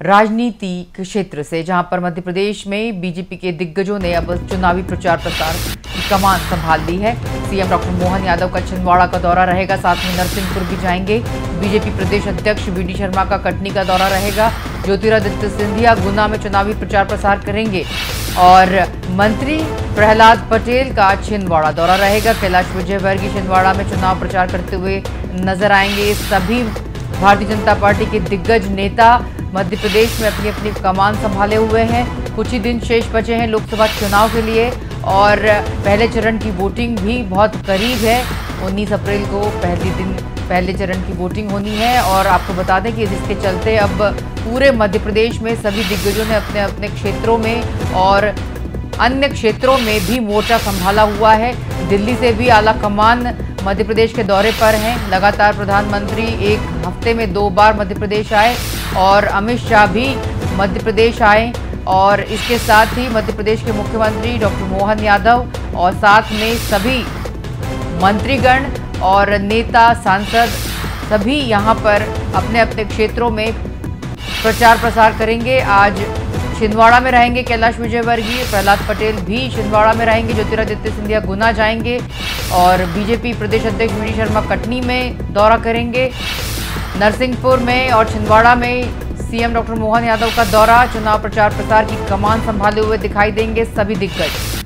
राजनीति क्षेत्र से, जहाँ पर मध्य प्रदेश में बीजेपी के दिग्गजों ने अब चुनावी प्रचार प्रसार की कमान संभाल ली है। सीएम डॉक्टर मोहन यादव का छिंदवाड़ा का दौरा रहेगा, साथ में नरसिंहपुर भी जाएँगे। बीजेपी प्रदेश अध्यक्ष वी शर्मा का कटनी का दौरा रहेगा। ज्योतिरादित्य सिंधिया गुना में चुनावी प्रचार प्रसार करेंगे। और मंत्री प्रहलाद पटेल का छिंदवाड़ा दौरा रहेगा। कैलाश विजयवर्गीय छिंदवाड़ा में चुनाव प्रचार करते हुए नज़र आएँगे। सभी भारतीय जनता पार्टी के दिग्गज नेता मध्य प्रदेश में अपनी अपनी कमान संभाले हुए हैं। कुछ ही दिन शेष बचे हैं लोकसभा चुनाव के लिए और पहले चरण की वोटिंग भी बहुत करीब है। 19 अप्रैल को पहले दिन, पहले चरण की वोटिंग होनी है और आपको बता दें कि जिसके चलते अब पूरे मध्य प्रदेश में सभी दिग्गजों ने अपने अपने क्षेत्रों में और अन्य क्षेत्रों में भी मोर्चा संभाला हुआ है। दिल्ली से भी आला कमान मध्य प्रदेश के दौरे पर हैं। लगातार प्रधानमंत्री एक हफ़्ते में दो बार मध्य प्रदेश आए। और अमित शाह भी मध्य प्रदेश आए और इसके साथ ही मध्य प्रदेश के मुख्यमंत्री डॉक्टर मोहन यादव और साथ में सभी मंत्रीगण और नेता सांसद सभी यहाँ पर अपने अपने क्षेत्रों में प्रचार प्रसार करेंगे। आज छिंदवाड़ा में रहेंगे कैलाश विजयवर्गीय, प्रहलाद पटेल भी छिंदवाड़ा में रहेंगे, ज्योतिरादित्य सिंधिया गुना जाएँगे और बीजेपी प्रदेश अध्यक्ष वी शर्मा कटनी में दौरा करेंगे। नरसिंहपुर में और छिंदवाड़ा में सीएम डॉक्टर मोहन यादव का दौरा। चुनाव प्रचार प्रसार की कमान संभाले हुए दिखाई देंगे सभी दिग्गज।